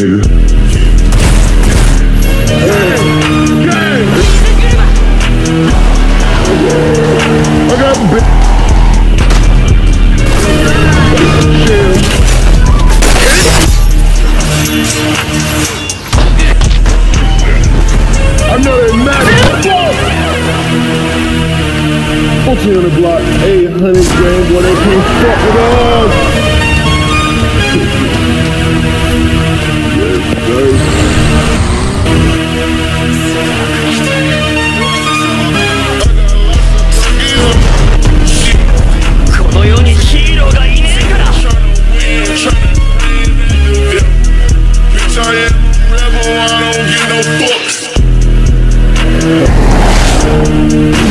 nigga. I'm not a matter. Ultra on the block, 800 grand, boy, they can't fuck with us. Rebel, I don't give no fuck. Thank you.